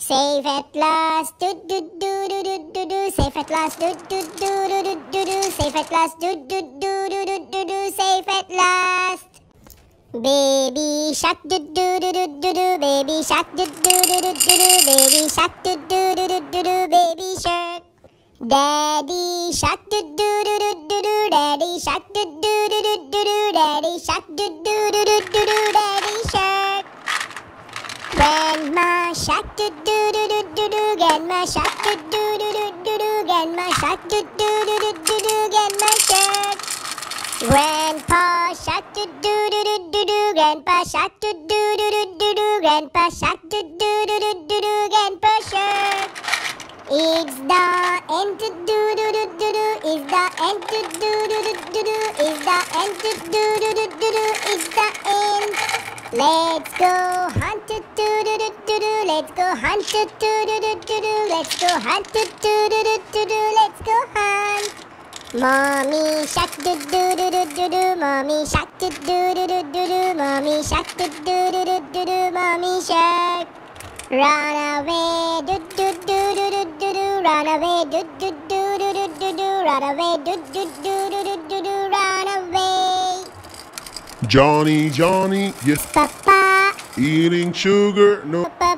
Safe at last, do do do do do do do. Safe at last, do do do do do do do. Safe at last, do do do do do do do. Safe at last. Baby shark, do do do do do do. Baby shark, do do do do do do. Baby shark, do do do do do do. Baby shark. Daddy shark, do do do do do do. Daddy shark, do do do do do do. Daddy shark, do do do do do do. Daddy shark. Grandma shark do do do do do do Grandma shark do do do do do do Grandma shark do do do do do do Grandma shark Grandpa shark do do do do do do Grandpa shark do do do do do do Grandpa shark do do do do do do Grandpa shark It's the end to do do do do do It's the end to do do do do do It's the end to do do do do do It's the end Let's go Let's go hunt do do do do do do. Let's go hunt do do do do do do. Let's go hunt. Mommy shark do do do do do do. Mommy shark do do do do do do. Mommy shark do do do do do do. Mommy shark. Run away do do do do do do do. Run away do do do do do do do. Run away do do do do do do do. Run away. Johnny, Johnny, yes, Papa, eating sugar, no papa,